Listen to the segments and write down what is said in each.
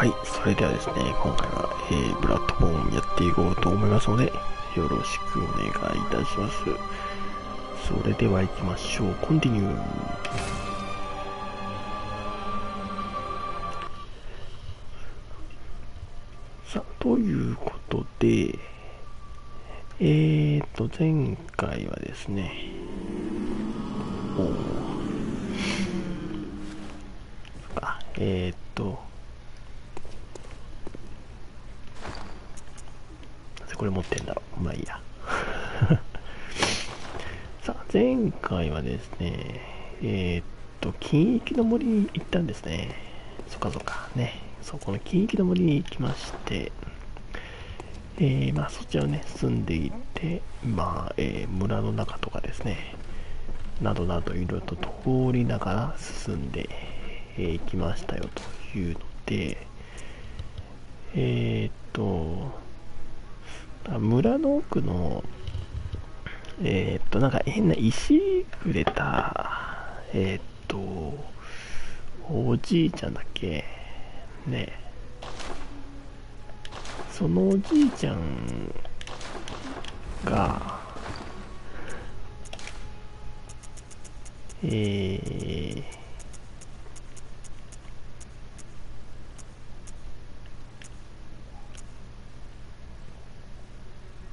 はい、それではですね、今回は、えー、ブラッドボーンやっていこうと思いますので、よろしくお願いいたします。それでは行きましょう。コンティニュー。さあ、ということで、えーと、前回はですね、おーあ、えーと、なぜこれ持ってんだろう。まあいいや。さあ、前回はですね、えーっと、金域の森に行ったんですね。そっかそっか、ね。そこの金域の森に行きまして、えー、まあそちらをね、住んでいて、まあ、えー村の中とかですね、などなどいろいろと通りながら進んでえーきましたよというので、えーっと、村の奥の、えーっと、なんか変な石くれた、えーっと、おじいちゃんだっけ？ねそのおじいちゃんが、えー、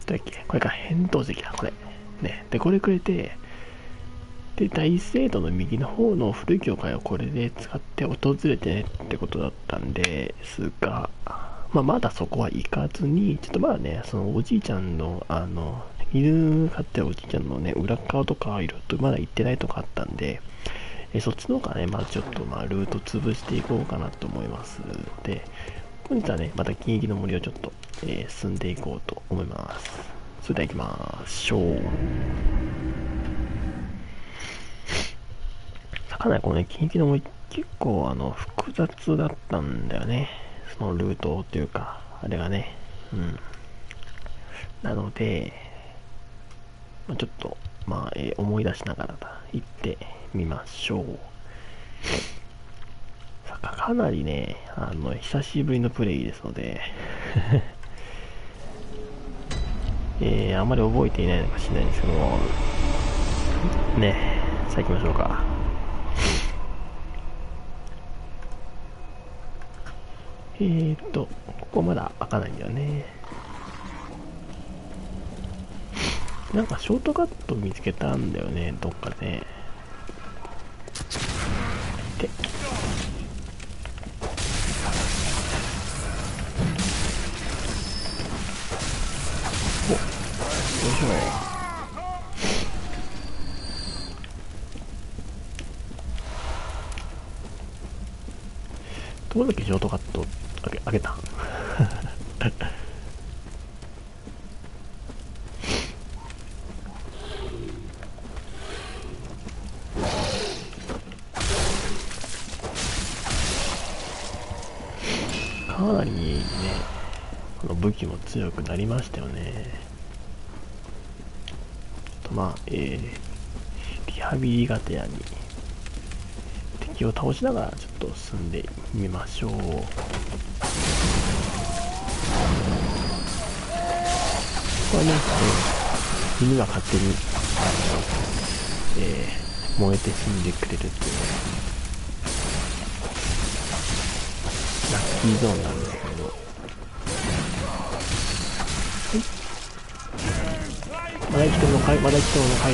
どうやっけ？これか、扁桃石だ、これ。ね。で、これくれて、で、大聖堂の右の方の古い教会をこれで使って訪れてねってことだったんですが、まあ、まだそこは行かずに、ちょっとまだね、そのおじいちゃんの、あの、犬飼ってるおじいちゃんのね、裏側とかいろいろとまだ行ってないとかあったんで、えそっちの方がね、まあちょっとまあルート潰していこうかなと思います。で、本日はね、また金域の森をちょっと、えー進んでいこうと思います。それでは行きましょう。かなりこのね、金域の森結構あの、複雑だったんだよね。そのルートっていうか、あれがね。うん。なので、まあ、ちょっと、まあ、えー思い出しながら行ってみましょう。かなりね、あの、久しぶりのプレイですので、えー、あんまり覚えていないのかもしれないんですけども、ね、さあ行きましょうか。えーと、ここまだ開かないんだよね。なんかショートカット見つけたんだよね、どっかで。で、お、よいしょ。どこだっけショートカットってあげあげた。かなりねこの武器も強くなりましたよね。とまあえー、リハビリがてらに敵を倒しながらちょっと進んでみましょう。ここはね、えー犬が勝手にあの、えー燃えて死んでくれるっていう。ねラッキーゾーンなんですけど。はいまだ生きてるのかい？まだ生きてるのかい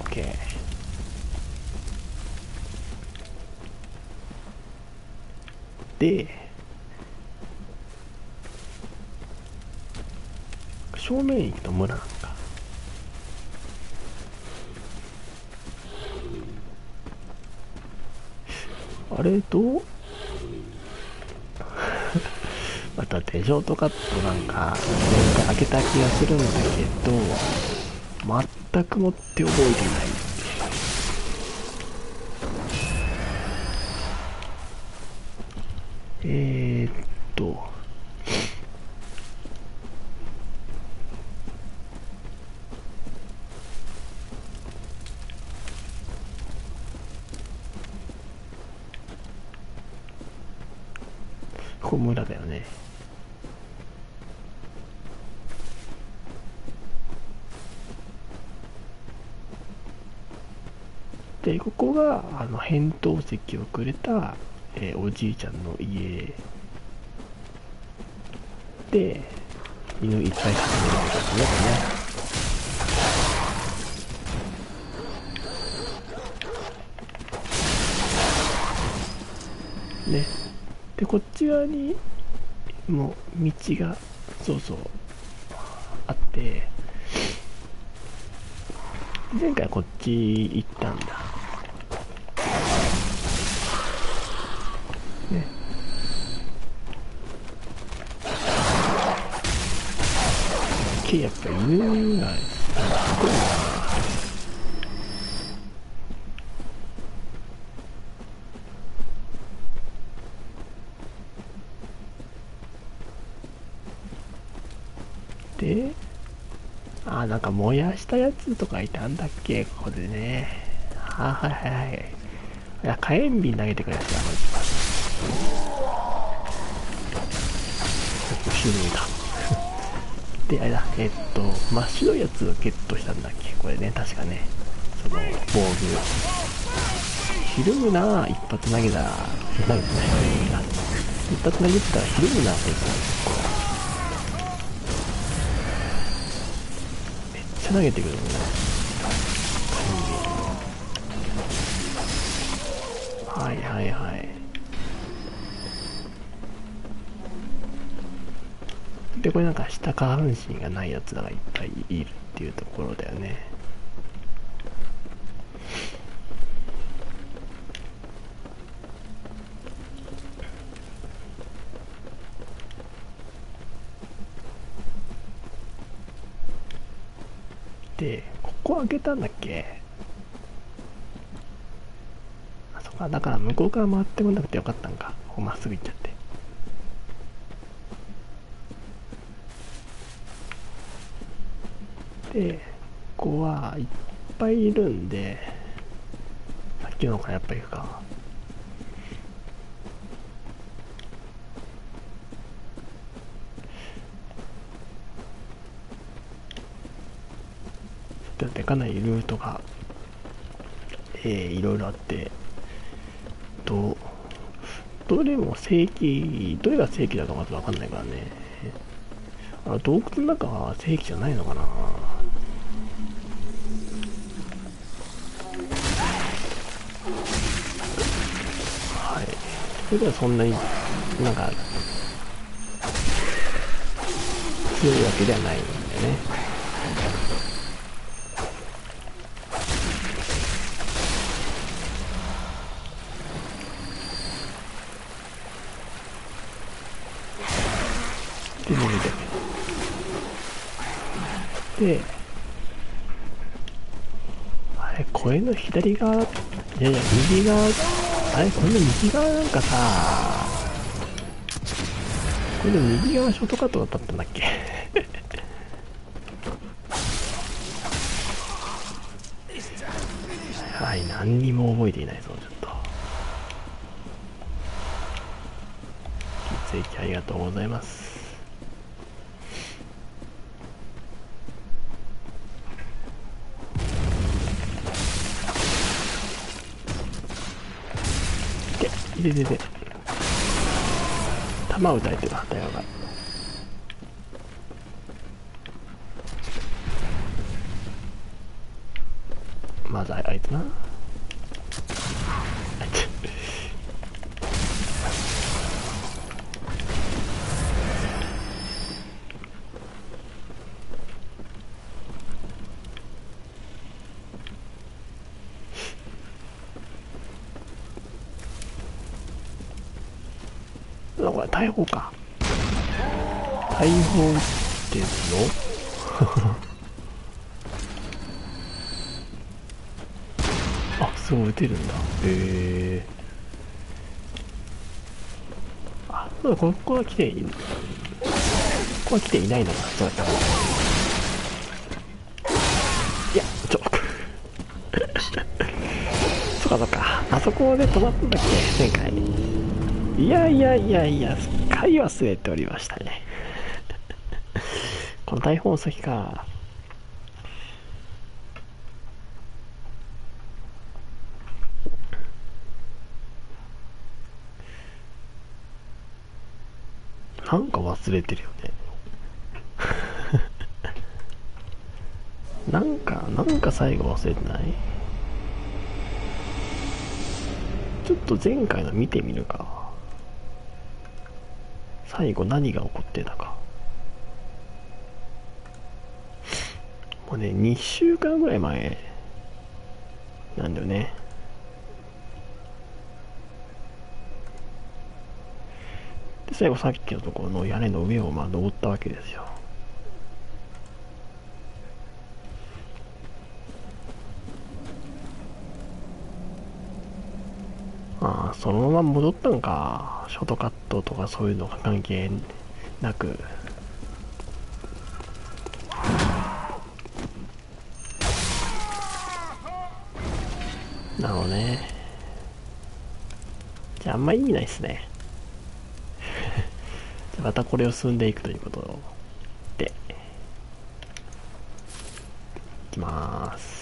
オッケーで正面行くと村なんかあれどうショートカットなんか前回開けた気がするんだけど全くもって覚えてないえー、っとここ村だよねでここがあの扁桃石をくれた、えー、おじいちゃんの家で犬いっぱい飼ってるわけですねね。ね。でこっち側にもう道がそうそうあって前回こっち行ったんだねけやっぱ犬がすであなんか燃やしたやつとかいたんだっけここでね。あはいはいはい。いや火炎瓶投げてくるやつだこいつ後ろだであれだえっと真っ白いやつをゲットしたんだっけ？これね確かね。その防具。ひるむな一発投げたら投げてな一発投げてたらひるむなこいつめっちゃ投げてくるもんね。はいはいはいでこれなんか下下半身がないやつらがいっぱいいるっていうところだよね。でここ開けたんだっけ？あそっか。だから向こうから回ってこなくてよかったんか。ここまっすぐ行っちゃって。でここはいっぱいいるんでさっきのからやっぱ行くか。だってかなりルートがえー、いろいろあってどどれも正規どれが正規だとかまず分かんないからね。あ洞窟の中は正規じゃないのかな。それではそんなになんか強いわけではないんだよね。で逃げてであれ声の左側いやいや右側あれこれの右側なんかさこれの右側ショートカットだったんだっけ？はい何にも覚えていないぞちょっと。血液ありがとうございます。いててて弾撃たれてる反対側がまずあいつなこれ逮捕か。逮捕ですよ。あすごい撃てるんだ。へえあそうだここは来ていいここは来ていないのか。そうだいやちょ。そうかそうか。あそこで止まったんだっけ？前回。いやいやいやいや回忘れておりましたね。この台本先か。なんか忘れてるよね。なんか、なんか最後忘れてない？ちょっと前回の見てみるか。最後何が起こってたか。もうね、2週間ぐらい前なんだよね。で、最後さっきのところの屋根の上をまあ登ったわけですよ。ああ、そのまま戻ったんか。ショートカットとかそういうのが関係なく。なるほどね。じゃああんま意味ないっすね。じゃまたこれを進んでいくということで。いきます。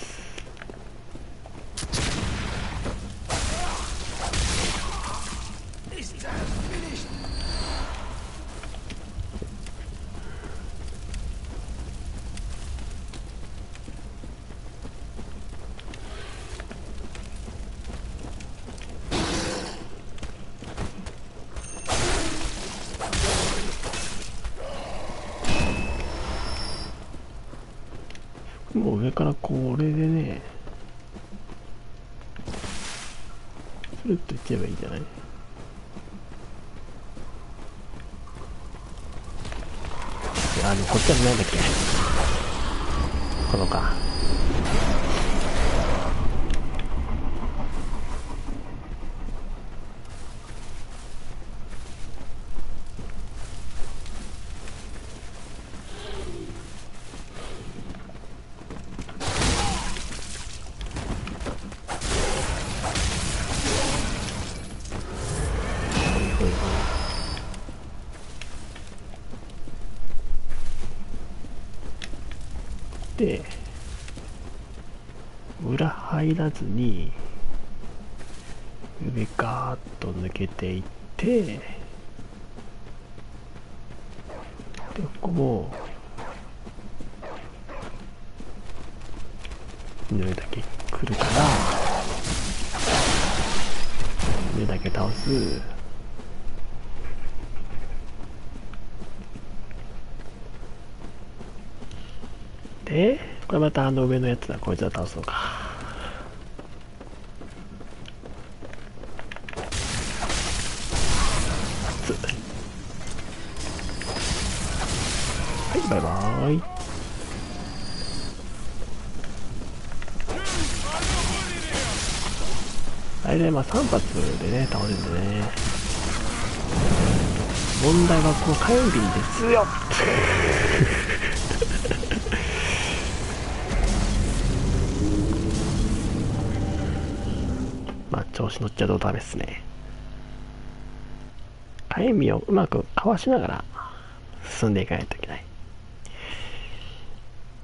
らずに、上ガーッと抜けていって、で、ここも、上だけ来るから、上だけ倒す。で、これまたあの上のやつだ。こいつは倒そうか。バイバーイ。大体まあ3発でね、倒れるんでね。問題はこの火炎瓶ですよ まあ調子乗っちゃうとダメっすね。火炎瓶をうまくかわしながら進んでいかないといけない。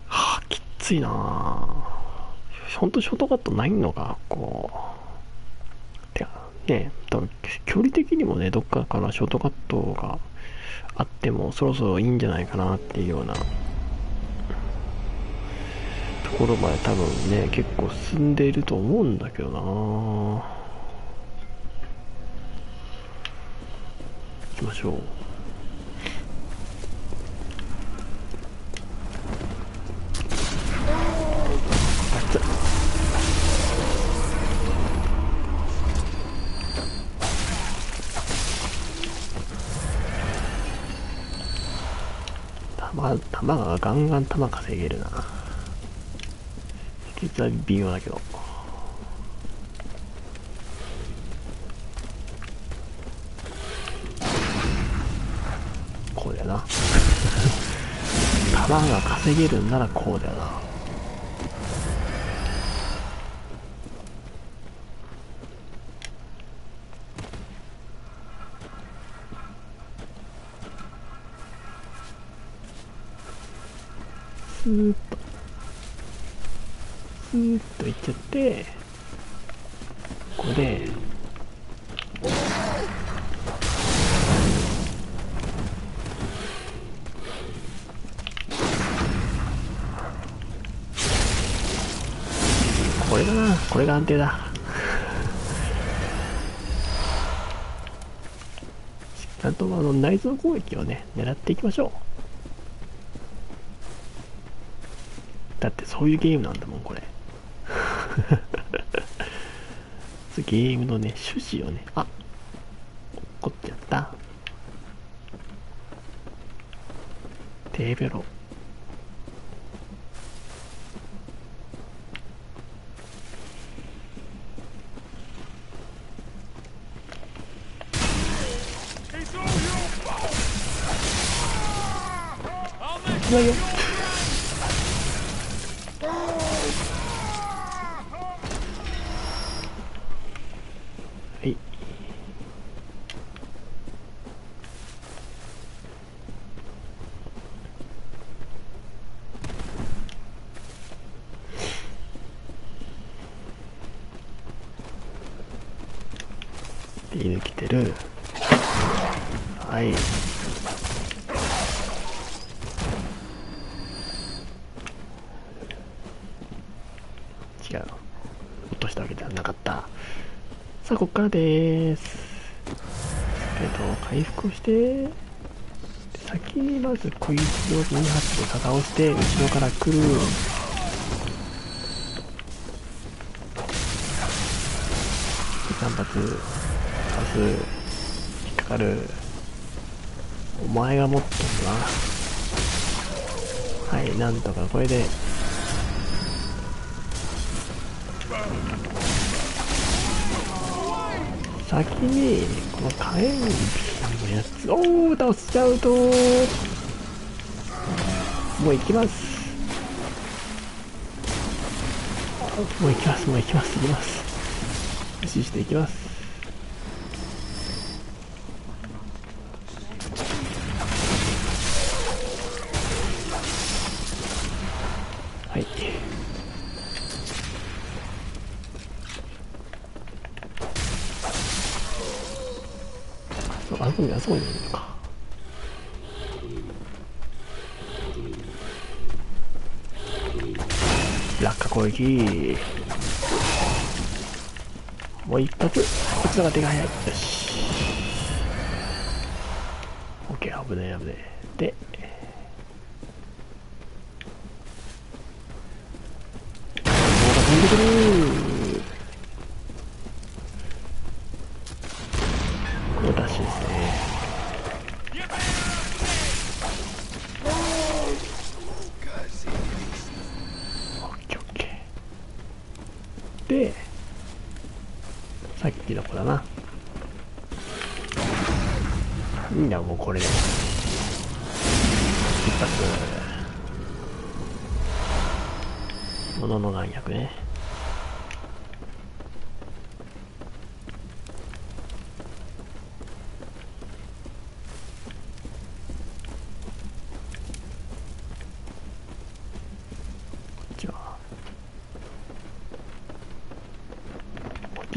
はあ、きっついなぁ。ほんとショートカットないのか、こう。てか、ね、多分距離的にもね、どっかからショートカットがあってもそろそろいいんじゃないかなっていうようなところまで多分ね、結構進んでいると思うんだけどな行きましょう。弾、がガンガン弾稼げるな。実は微妙だけど。こうだよな。弾が稼げるんならこうだよな。スーッとスーッといっちゃってここでこれだなこれが安定だ。ちゃんとあの内臓攻撃をね狙っていきましょうだってそういうゲームなんだもんこれ。ゲームのね趣旨をね。あ怒っちゃった。テーブロいないよはいで犬来てるはい違う落としたわけではなかったさあこっからですえっと回復をしてで先にまずこいつを2発で叩倒して後ろから来る。3発パス引っかかる。お前が持っとんな。はいなんとかこれで。先にこの火炎瓶のやつ。を倒しちゃうともう行きます。もう行きますもう行きます行きます。無視していきます。はい。そうあそこにあそこにいるのか落下攻撃もう一発。こっちの方が手が早い。よし。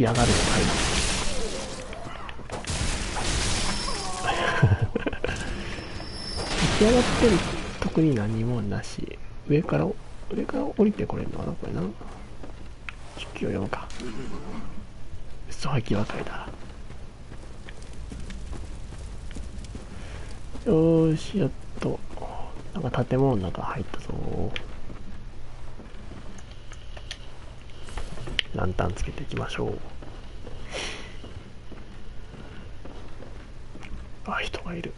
き上がるのかい？起き上がってる特に何もなし。上から上から降りてこれるのかなこれな？地球を読むか。嘘吐き別れだよーしやっと。なんか建物の中入ったぞ。ランタンつけていきましょう。あ人がいる。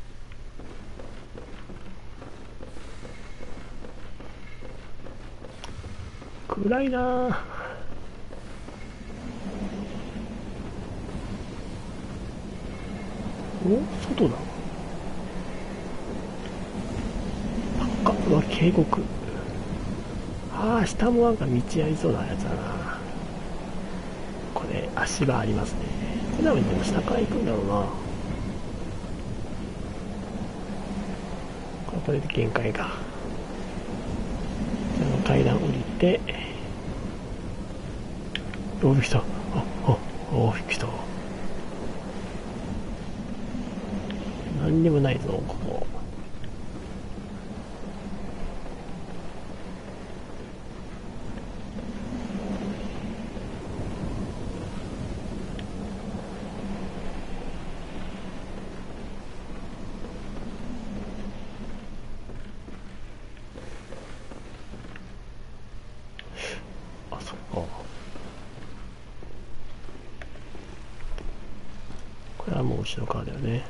暗いなお外だ。高っうわ渓谷。ああ下もなんか道ありそうなやつだなこれ足場ありますね。これでも下から行くんだろうなそれで限界か。階段降りておびきた。おおおびきた。何にもないぞここあそっかこれはもう後ろ側だよね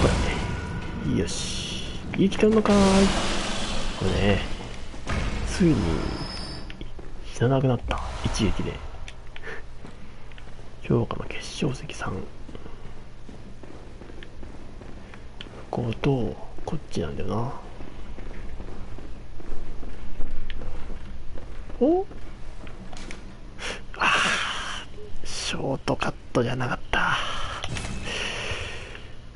そうだねよし生きてんのかーい。これねついに死ななくなった。一撃で。評価の決勝席3こことこっちなんだよな。お？あショートカットじゃなかった。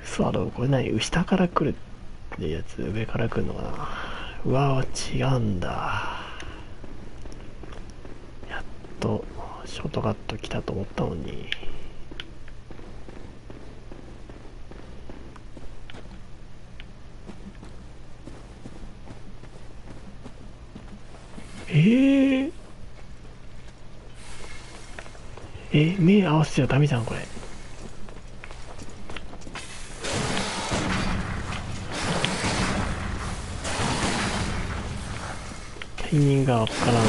スワローこれ何？下から来るって。やつ上から来るのかな。うわ違うんだ。やっとショートカット来たと思ったのに。えー、え目合わせちゃダメじゃんこれ。タイミングがわからんのに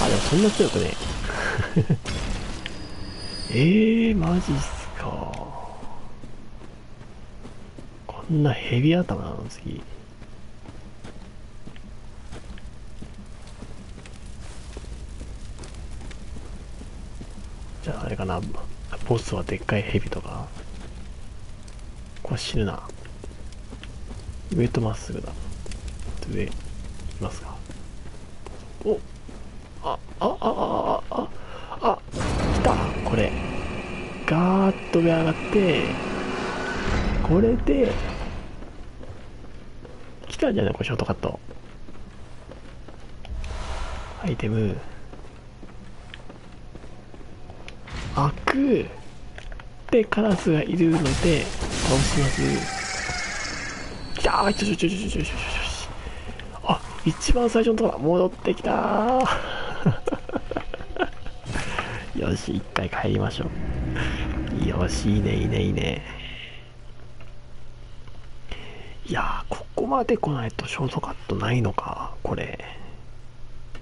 あでもそんな強くね えー、マジっすか。こんなヘビ頭なの次。じゃああれかな。ボスはでっかいヘビとか。これ死ぬな。上とまっすぐだ上いきますか。おあああああああ来た。これガーッと上上がってこれで来たんじゃない？これショートカット。アイテム。開く。でカラスがいるので倒します。きたーちょちょちょちょちょちょあ一番最初のところ戻ってきたよし一回帰りましょうよしいいねいいねいいねいやここまで来ないとショートカットないのかこれ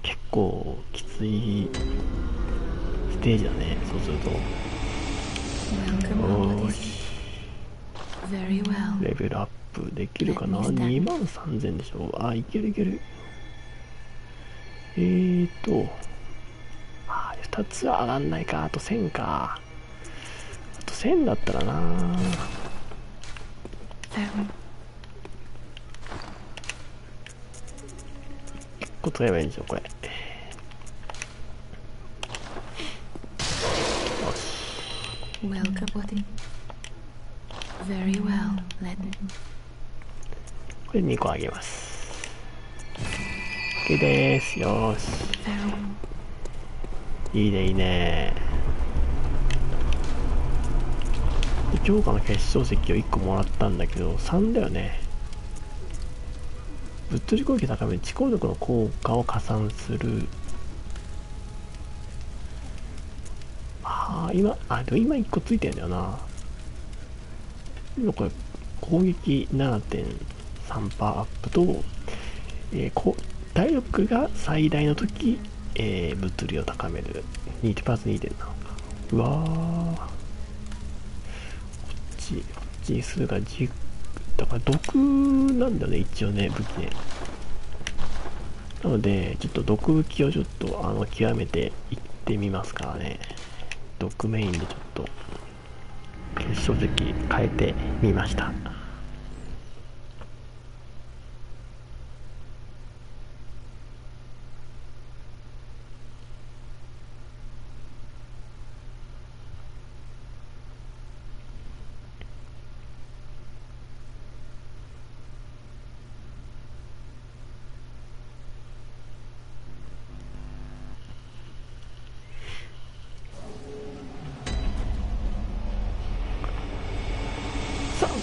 結構きついステージだねそうするとよしレベルアップできるかな？2万3000でしょ？あいけるいける。えーとあ2つは上がんないか。あと1000か。あと1000だったらな。Very 1個取ればいいんでしょ？これ。よ welcome, Odyssey. Very well. Let これ2個あげます。OK です。よーし。いいねいいね。で強化の決勝席を1個もらったんだけど3だよね。物理攻撃高め地攻力の効果を加算する。ああ今あでも今1個ついてんだよな。今これ攻撃 7. 3%アップと、えーこ体力が最大の時、えー物理を高める。2プラス2.7うわー。こっちこっちに数が10だから毒なんだね一応ね武器ね。なのでちょっと毒武器をちょっとあの極めていってみますからね。毒メインでちょっと決勝席変えてみました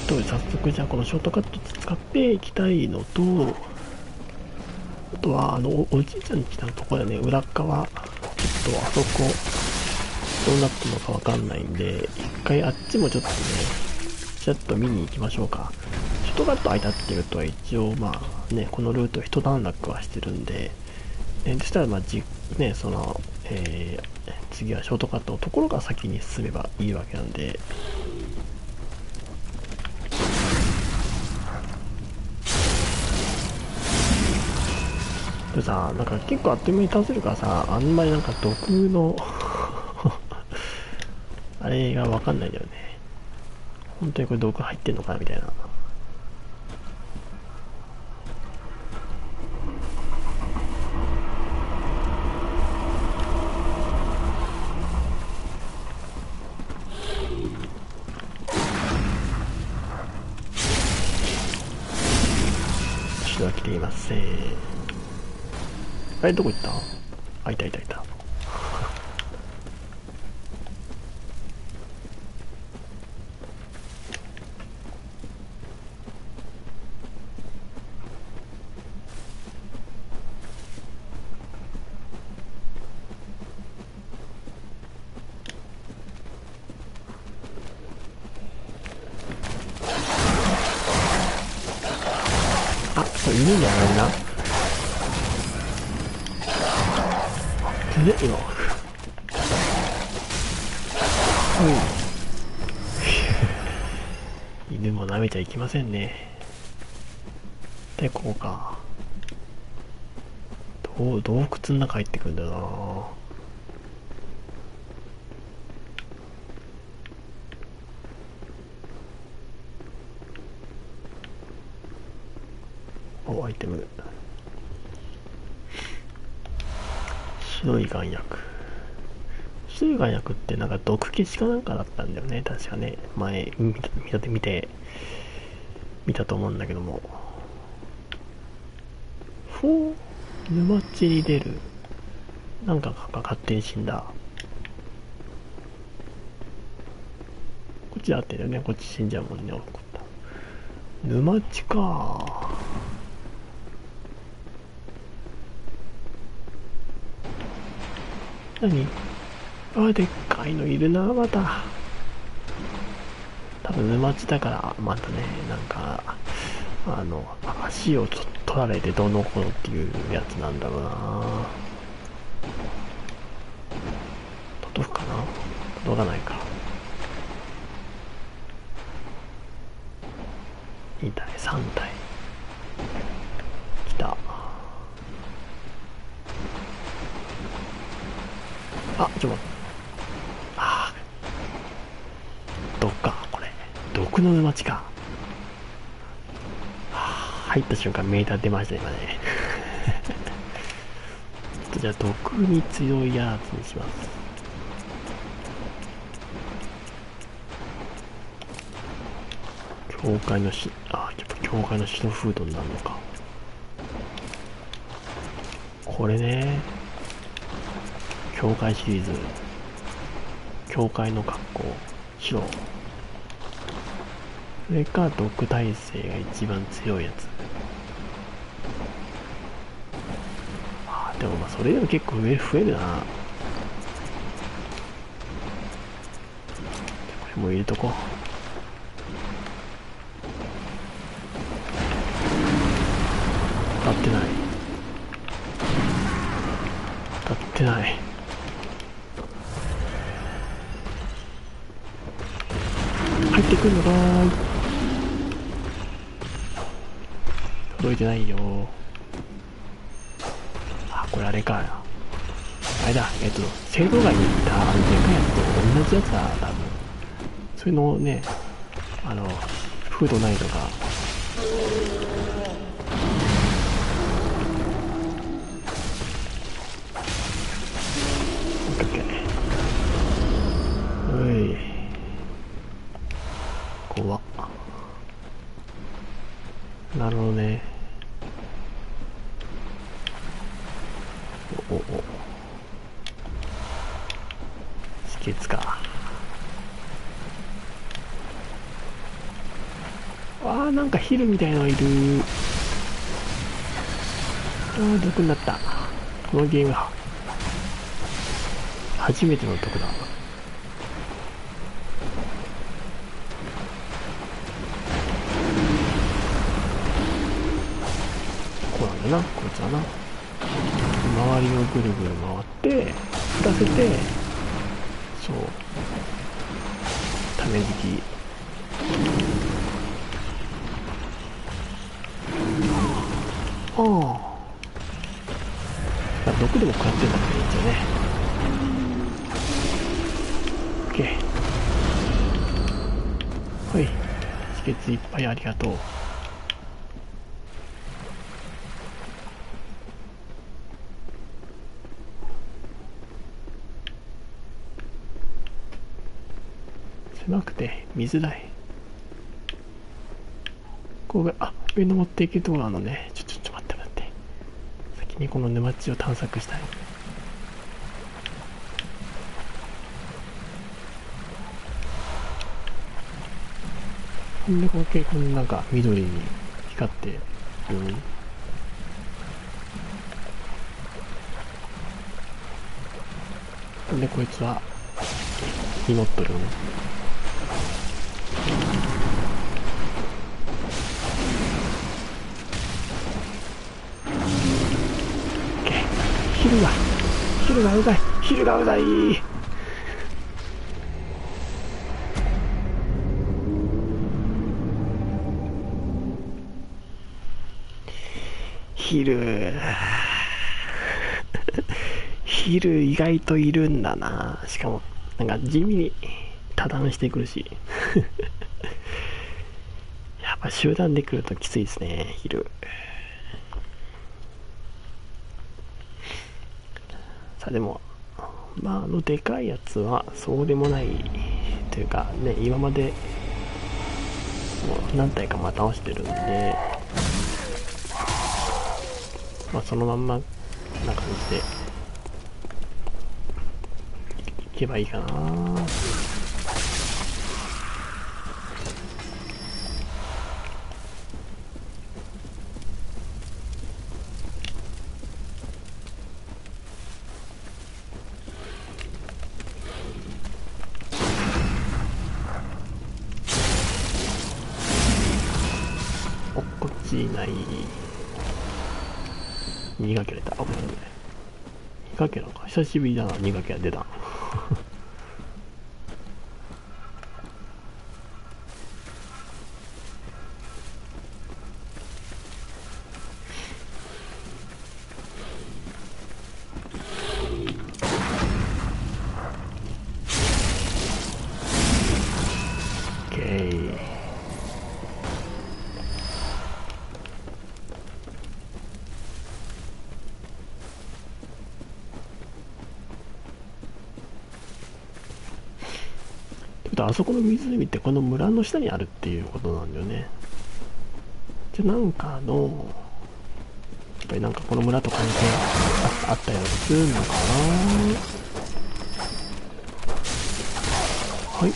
と早速じゃあこのショートカット使っていきたいのとあとはあのおじいちゃんに来たところだね。裏側。ちょっとあそこ。どうなってるのかわかんないんで一回あっちもちょっとねちょっと見に行きましょうか。ショートカット空いたっていうとは一応まあねこのルート一段落はしてるんで、ね、そしたらまあじねそのえー次はショートカットのところが先に進めばいいわけなんで。でさなんか結構あっという間に倒せるからさあんまりなんか毒の あれがわかんないんだよね。本当にこれ毒入ってんのかなみたいな。れどこ行った？あいたいたいた。あそういるんじゃないな。で今はい犬も舐めちゃいけませんね。でここか。どう洞窟の中入ってくんだよなおアイテム白い眼薬。白い眼薬ってなんか毒消しかなんかだったんだよね。確かね。前見た見て見たと思うんだけども。ほう沼地に出る。なんかが勝手に死んだ。こっちだってるよね。こっち死んじゃうもんね。怒った。沼地か。何？あでっかいのいるなまた。多分沼地だからまたねなんかあの足をちょっと取られてどのこうのっていうやつなんだろうな。届くかな。届かないか。2体3体来たあちょっと待って。あー。毒かこれ。毒の沼地か。入った瞬間メーター出ました今ね。ちょっとじゃあ毒に強いやつにします。教会のしあやっぱ教会の白フードになるのか。これね。教会シリーズ。教会の格好白それか毒耐性が一番強いやつ。あでもまあそれでも結構上増えるな。これも入れとこう。くのかーい。届いてないよ。あこれあれか。あれだ。えっと聖堂街に行ったあのでかいやつと同じやつだ多分。そういうのをねあのフードないとか。みたいのいる。ああ毒になった。このゲームは。初めての毒だ。こうなんだな。こいつはな。周りをぐるぐる回って振らせてそう。種引き。ああ毒でも食らってたっていいんですよね。OK はい。止血いっぱいありがとう。狭くて見づらい。こうあ上登っていけるところあのね。ちょって待って先にこの沼地を探索したい。こんな光景こんなんか緑に光ってるなんでこいつは祈っとるのヒルがヒルがうざい。ヒルがうざい。ヒルヒル意外といるんだな。しかもなんか地味に多段してくるし。やっぱ集団で来るときついですねヒあでもまああのでかいやつはそうでもないというかね今まで何体かま倒してるんでまあそのまんまな感じでいけばいいかなおこっちいない2かけれたあごめんね2かけなのか久しぶりだな2かけが出た。のそこの湖ってこの村の下にあるっていうことなんだよね。じゃあなんかのやっぱりなんかこの村と関係ああったりするのかなはい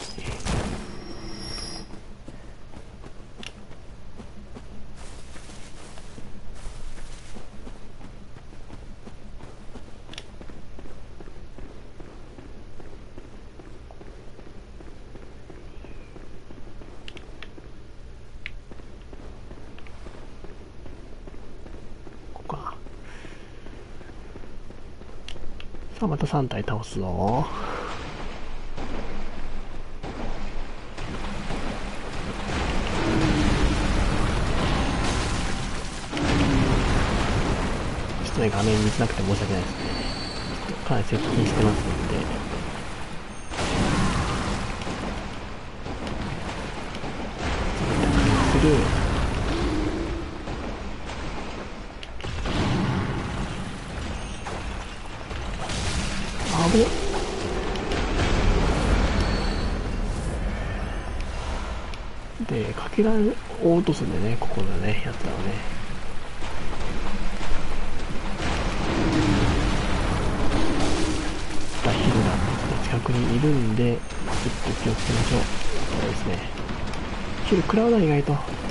ここかさあまた3体倒すぞちょっとね画面見せなくて申し訳ないです。ねちょっとかなり接近してますんで。する。落とすんでねここのねやつらをね。ダヒルが近くにいるんでちょっと気をつけましょう。そうですね。ヒル食らうな意外と。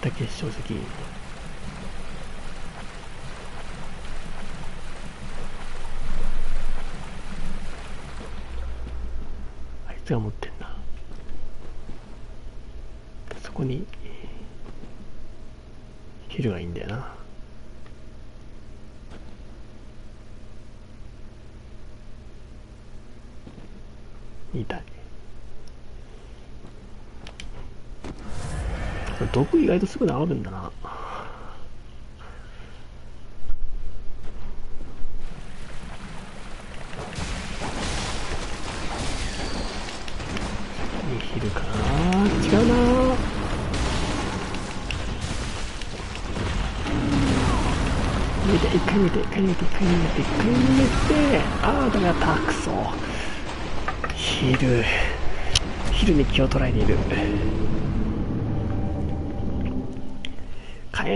汚れた結晶石あいつが持ってんなそこに昼がいいんだよな痛い毒意外とすぐ治るんだな。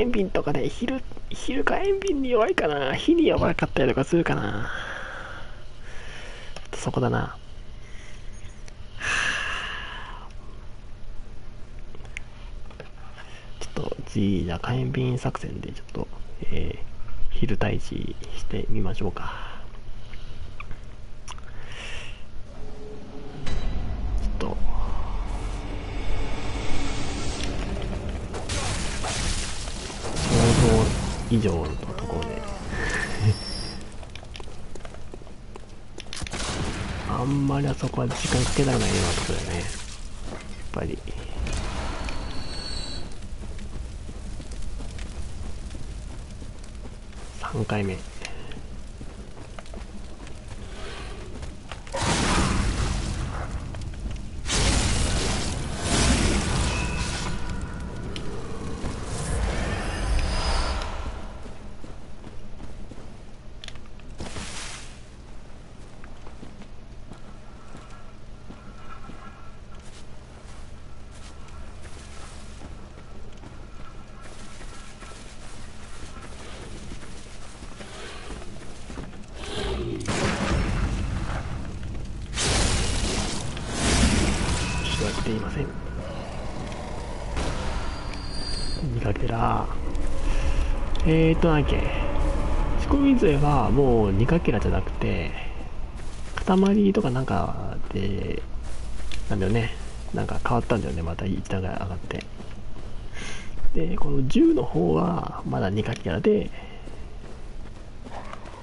炎瓶とかで、昼、昼火炎瓶に弱いかな火に弱かったりとかするかなそこだな。ちょっと次、じゃ火炎瓶作戦でちょっと、えー、昼退治してみましょうか。以上のところで。あんまりあそこは時間かけたくないようなところだね。やっぱり。3回目。ていません。2かけらえーとなんだっけ仕込み杖はもう2かけらじゃなくて塊とかなんかでなんだよね。なんか変わったんだよね。また1段ぐらい上がって。でこの銃の方はまだ2かけらで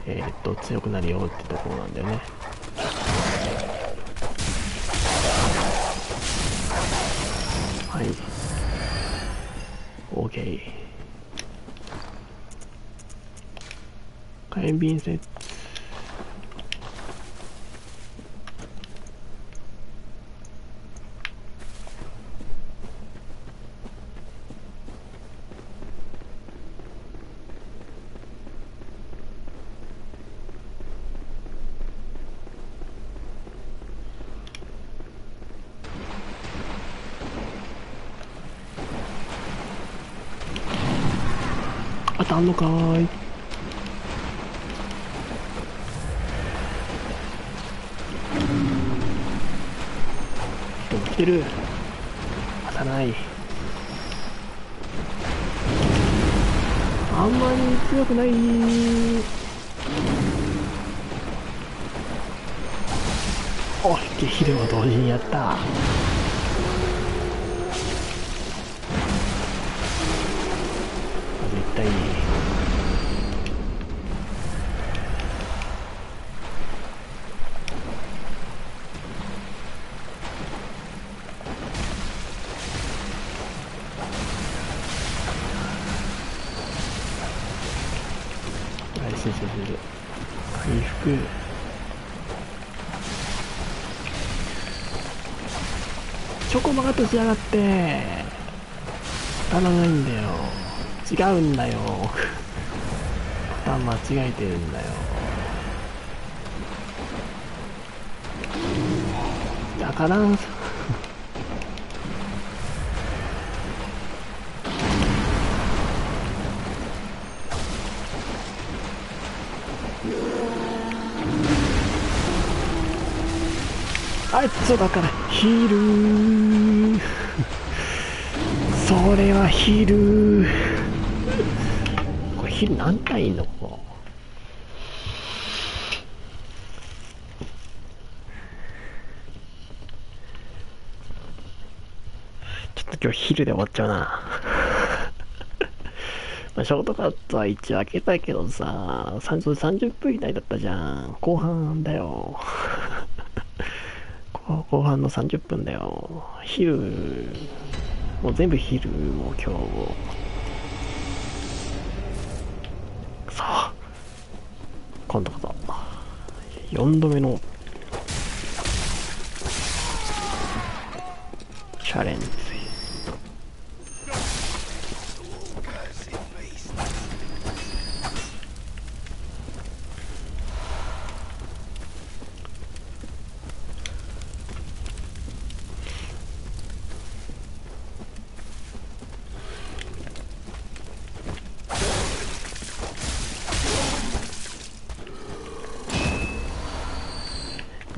えー、っと強くなるよってところなんだよね。OK 火炎瓶セッんのかーい。人が来てる？当たない。あんまり強くない。おっけ昼を同時にやった。チョコバカとしやがって。当たらないんだよ。違うんだよ。奥パン間違えてるんだよ。だからだからヒル。それはヒル。これヒル何体いんの？ここ。ちょっと今日ヒルで終わっちゃうな。まあショートカットは一応開けたけどさ30 30分以内だったじゃん。後半だよ。後半の30分だよ。昼もう全部昼もう今日くそ今度こそ。4度目のチャレンジ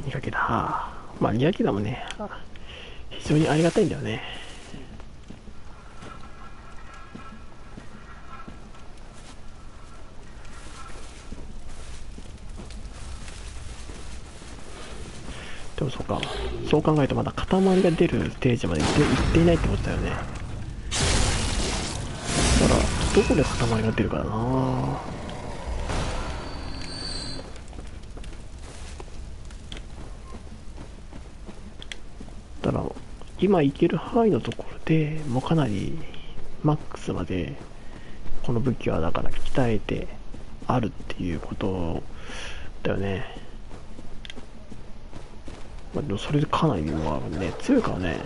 2かけだまあ2かけだもんね。非常にありがたいんだよね。でもそうか。そう考えるとまだ塊が出るステージまで行って行っていないってことだよね。だからどこで塊が出るかだな。今行ける範囲のところでもうかなりマックスまでこの武器はだから鍛えてあるっていうことだよね、まあ、でもそれでかなりはね強いからね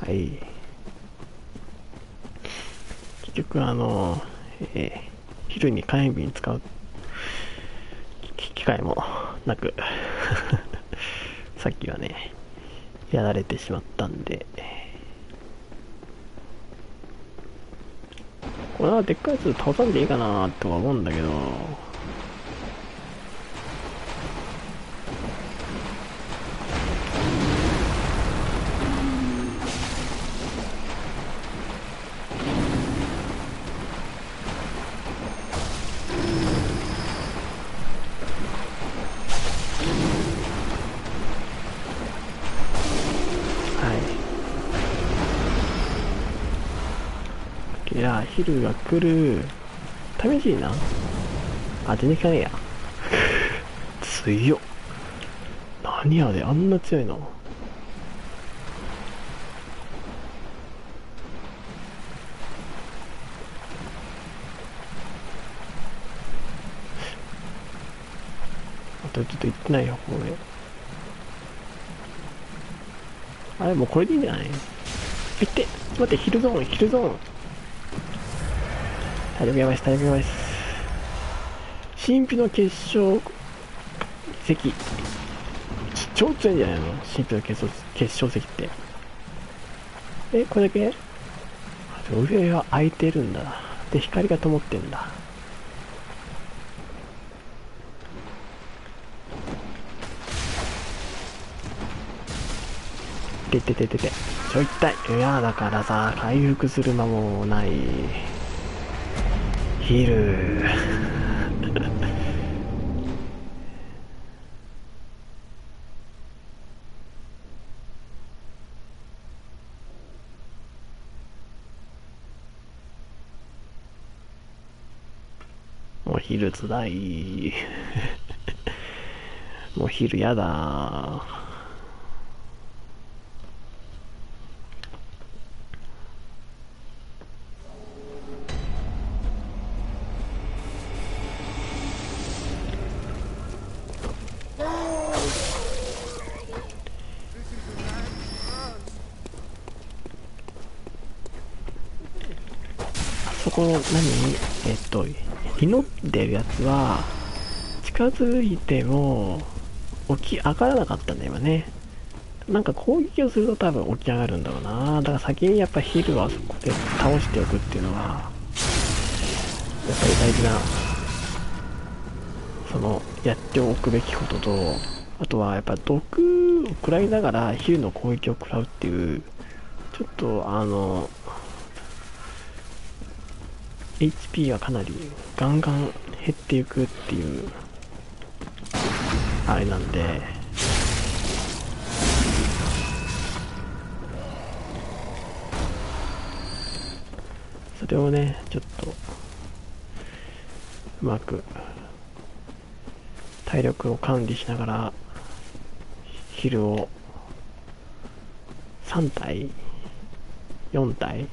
はい結局あのえー昼に火炎瓶使う機会もなく さっきはねやられてしまったんで。これはでっかいやつ倒さんでいいかなとは思うんだけど。ヒルが来る。試しいな。あ全然効かねえや。強っ。何あれ。あんな強いの。あとちょっと行ってないよこれあれもうこれでいいんじゃない？いって。待ってヒルゾーンヒルゾーン。体力やばいです体力やばいです神秘の結晶石。超強いんじゃないの？神秘の結晶結晶石って。えこれだけ？上が開いてるんだで光が灯ってんだ。てててててちょいったい。いやだからさ回復する間もない。ヒル。もうヒルつらい。もうヒルやだこの何？えっと祈ってるやつは近づいても起き上がらなかったんだ今ね。なんか攻撃をすると多分起き上がるんだろうな。だから先にやっぱヒルはそこで倒しておくっていうのはやっぱり大事なそのやっておくべきこととあとはやっぱ毒を食らいながらヒルの攻撃を食らうっていうちょっとあの HP がかなりガンガン減っていくっていうあれなんで。それをねちょっとうまく体力を管理しながらヒルを3体4体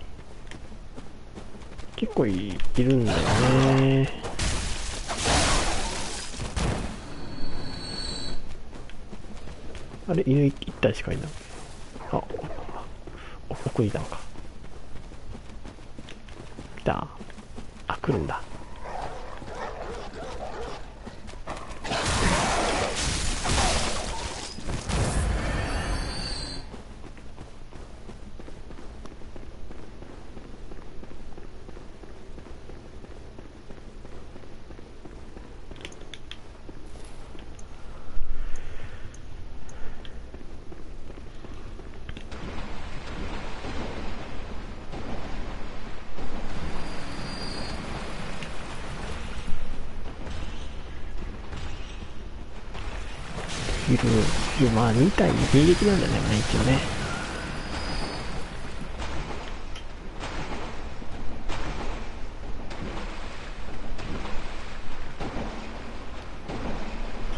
結構いいるんだよね。あれ犬1体しかいない。あ奥にいたのか。来た。あ来るんだヒル、ヒル、まあ2体迎撃なんだね、一応ね。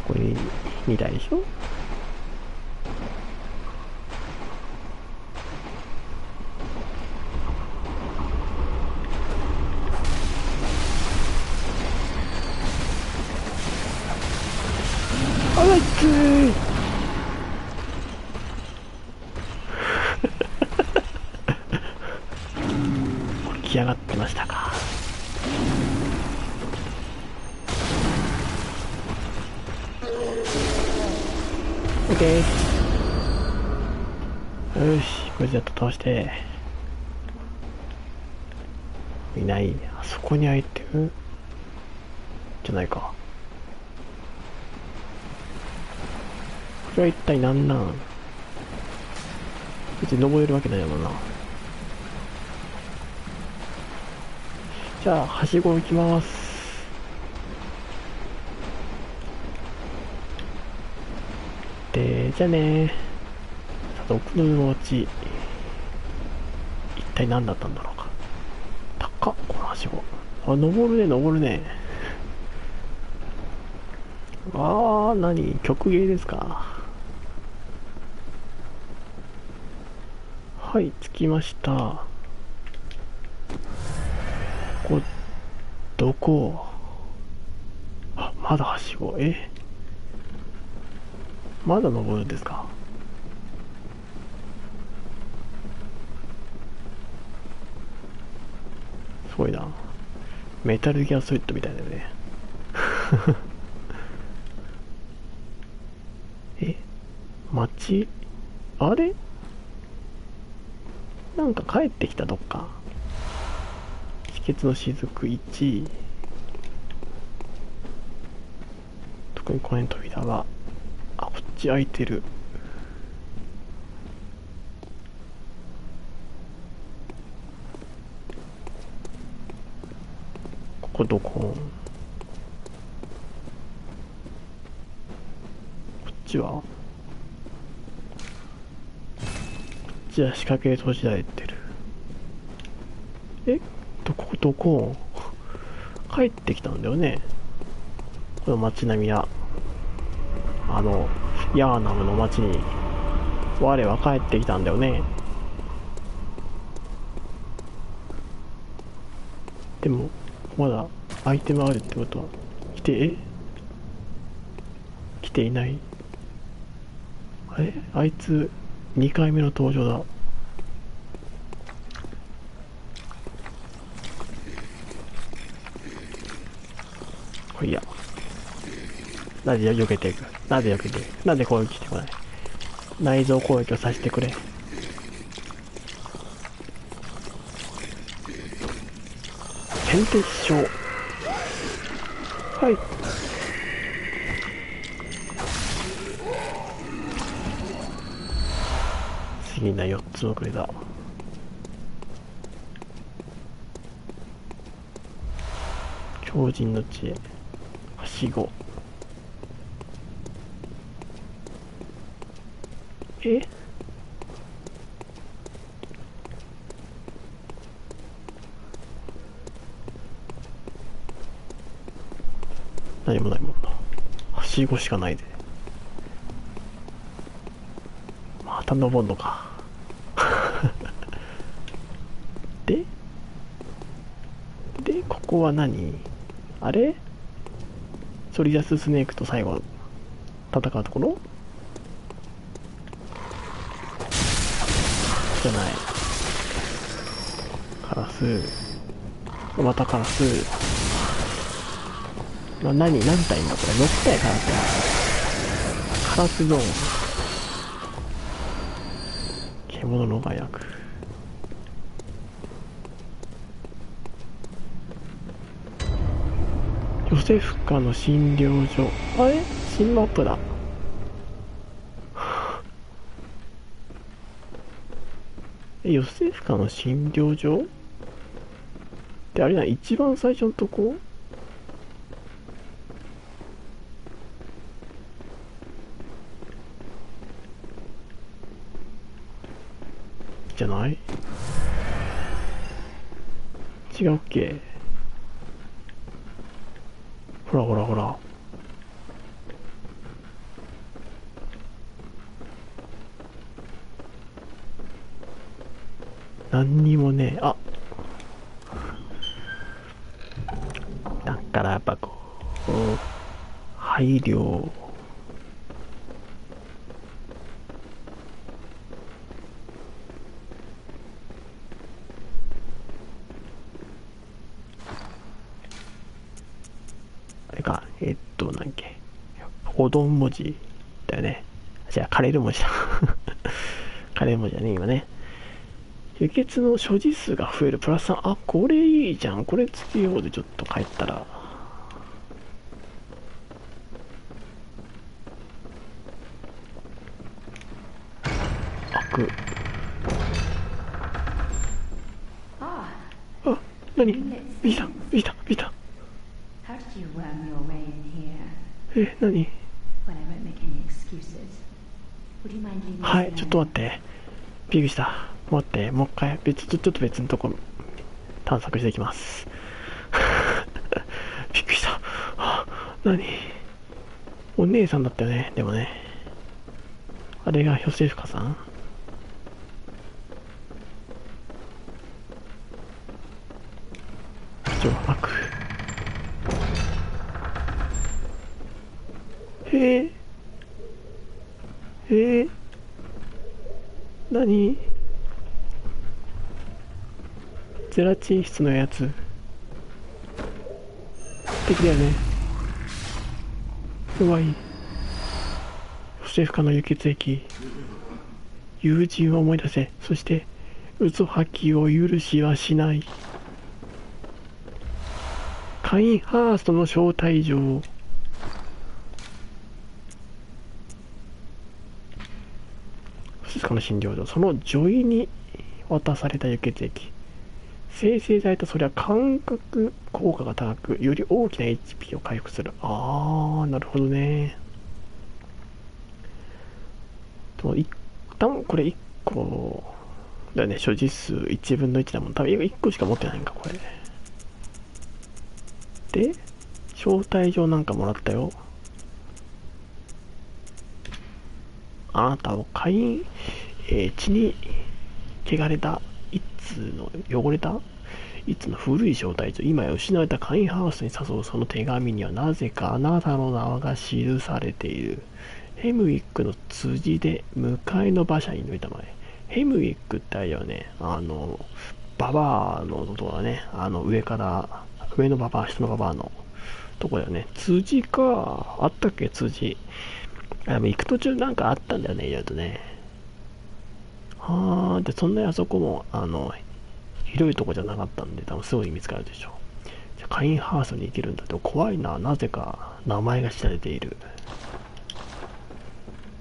これ2体でしょ？オッケーよしこれじゃあ倒して。いない。あそこに開いてる？じゃないか。これは一体何なん？別に登れるわけないもんな。じゃあはしご行きます。でじゃあね。さあ奥の餅一体何だったんだろうか。高っこのはしご。あ登るね登るね。あー何曲芸ですか。はい着きました。こあまだはしご。え？まだ登るんですか？すごいな。メタルギアソリッドみたいだよね。え？町あれ？なんか帰ってきたどっか。止血の雫1特にこの扉はあこっち開いてる。ここどこ？こっちは？こっちは仕掛け閉じられてる。え？どこ？どこ？帰ってきたんだよね。の街並みはあのヤーナムの街に我は帰ってきたんだよね。でもまだアイテムあるってことは来てえ？来ていない？あれ？あいつ2回目の登場だこれいいやなぜ避けていく？なぜ避けていく？なぜ攻撃してこない？内臓攻撃をさせてくれ。天敵症。はい。次な4つ遅れだ。超人の知恵。はしご。え何もないもんな。はしごしかないで。また登んのか。で？でここは何？あれ？ソリアススネークと最後戦うところ？じゃない。カラス。またカラス。な何何体いんだこれ6体カラスカラスゾーン。獣の麻薬ヨセフカの診療所。あれ？新マップだヨセフカの診療所？ってあれな一番最初のとこ？じゃない？違うっけ？ほらほらほら。何にもねあだからやっぱこう配慮あれかえっとなんだっけおどん文字だよね。じゃあカレー文字だ。カレー文字だね今ね。輸血の所持数が増える。プラス3あこれいいじゃん。これ月曜でちょっと帰ったら。あ。くあ何？ビータビータビータえ何？はいちょっと待って。ビグした。別ちょっと別のところ探索していきます。びっくりした。あ何？お姉さんだったよね？でもね。あれがヨセフカさん？上白へえ？へえ？何？ゼラチン質のやつ。敵だよね。弱い。不正不可の輸血液友人を思い出せ。そして嘘吐きを許しはしない。カインハーストの招待状。不正不可の診療所。その女医に渡された輸血液生成されたそれは感覚効果が高くより大きな HP を回復する。あーなるほどね。でも一旦これ1個だよね。所持数1分の1だもん。多分1個しか持ってないんかこれ。で招待状なんかもらったよ。あなたを会員、えー血に汚れた。一通の汚れた？一通の古い招待状今や失われた会員ハウスに誘うその手紙にはなぜかあなたの名が記されているヘムウィックの辻で向かいの馬車に乗いたまえヘムウィックってあれだよねあのババアのとこだねあの上から上のババア下のババアのとこだよね。辻か。あったっけ、辻。あ、でも行く途中なんかあったんだよね、いろいろとね。はあ、で、そんなにあそこも、あの、広いとこじゃなかったんで、多分すぐに見つかるでしょう。じゃ、カインハースに行けるんだって、怖いな。なぜか、名前が知られている。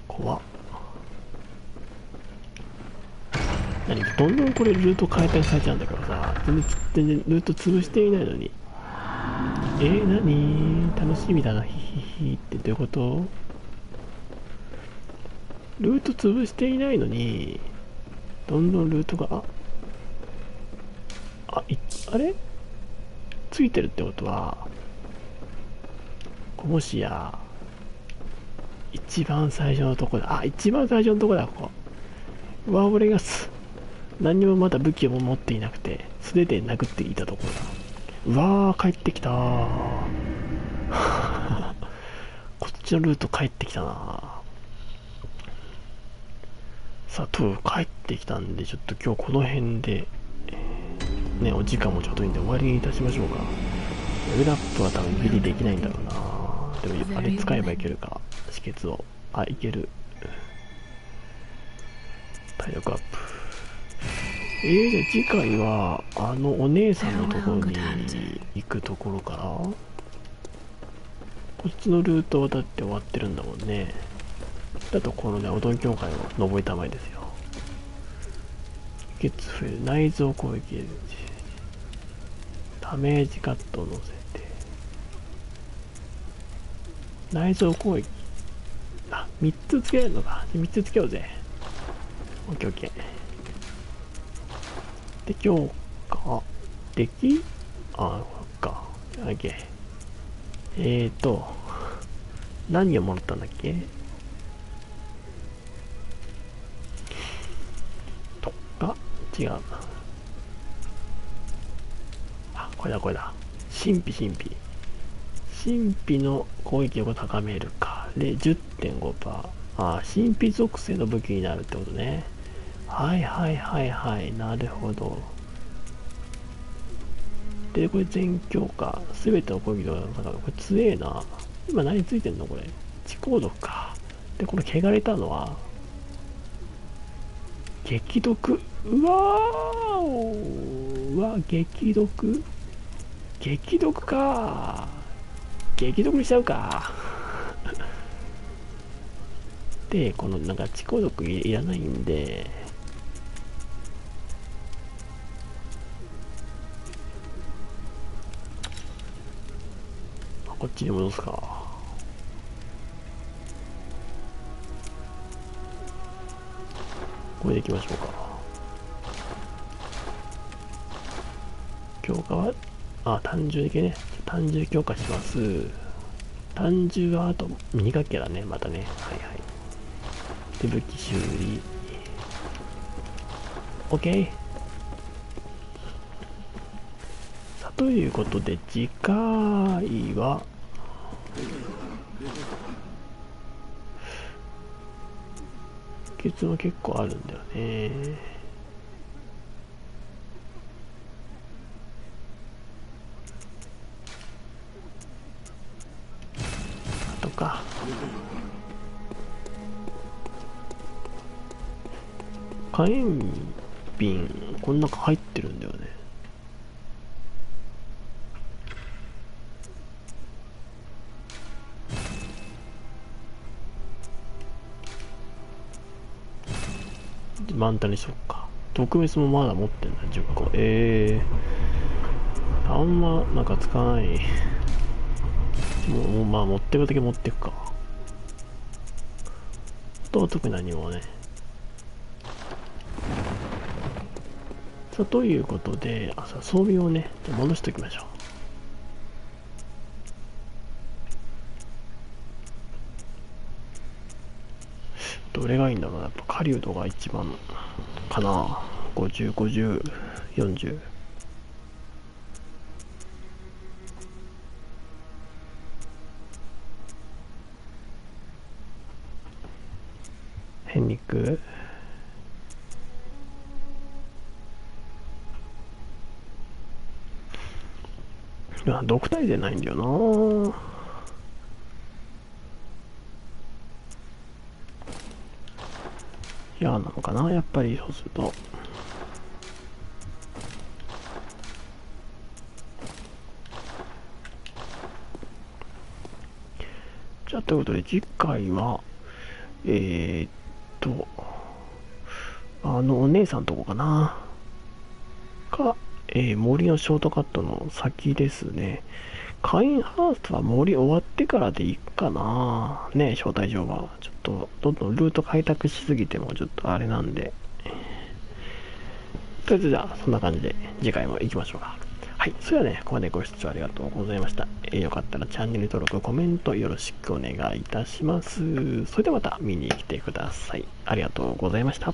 怖っ。何どんどんこれルート変えたりされちゃうんだからさ、全然、全然ルート潰していないのに。えー、何？楽しみだな、ヒヒヒってどういうこと？ルート潰していないのに、どんどんルートが、あ、あ、いあれ？ついてるってことは、もしや、一番最初のとこだ。あ、一番最初のとこだ、ここ。うわ、俺がす、何にもまだ武器を持っていなくて、素手で殴っていたところだ。うわー、帰ってきたー。こっちのルート帰ってきたなさあ、と、帰ってきたんで、ちょっと今日この辺で、ね、お時間もちょうどいいんで終わりにいたしましょうか。レベルアップは多分ギリできないんだろうなでも、あれ使えばいけるか。止血を。あ、いける。体力アップ。えー、じゃあ次回は、あのお姉さんのところに行くところからこっちのルートを渡って終わってるんだもんね。だとこのね、おどん協会を登りたまえですよ。血増える。内臓攻撃ダメージカットを乗せて。内臓攻撃。あ、3つつけるのか。3つつけようぜ。オッケーオッケー。で、強化。でき？あ、そっか。オッケー。えーと、何をもらったんだっけ？とか、違う。あ、これだこれだ。神秘神秘。神秘の攻撃力を高めるか。で、10.5%。あ、神秘属性の武器になるってことね。はいはいはいはい。なるほど。で、これ全強化。すべての攻撃力が高め。これ強えな。今何ついてんのこれ。地高毒か。で、これ汚れたのは、激毒？うわーおうわ、激毒？激毒か。激毒にしちゃうか。で、このなんか地高毒いらないんで、こっちに戻すか。これでいきましょうか。強化は、あ、単純系ね。単純強化します。単純はあと、2掛けだね、またね。はいはい。で、武器修理。OK。さあ、ということで、次回は、ケツは結構あるんだよね。あとか。火炎瓶、この中入ってるんだよね。満タにしよっか。特別もまだ持ってんだ、10個。ええー。あんま、なんか使わない。もう、まあ、持ってくだけ持ってくか。あとは特に何もね。さあ、ということで、あ、さ、装備をね、戻しておきましょう。どれがいいんだろうな。やっぱ狩人が一番かな。50、50、40。変肉いや、独体でないんだよな嫌なのかなやっぱりそうすると。じゃあ、ということで、次回は、えー、っと、あの、お姉さんとこかな。か、えー、森のショートカットの先ですね。カインハーストは森終わってからでいいかな。ね、招待状は。ちょっと、どんどんルート開拓しすぎてもちょっとあれなんで。とりあえずじゃあ、そんな感じで次回も行きましょうか。はい。それではね、ここまでご視聴ありがとうございました。えー、よかったらチャンネル登録、コメントよろしくお願いいたします。それではまた見に来てください。ありがとうございました。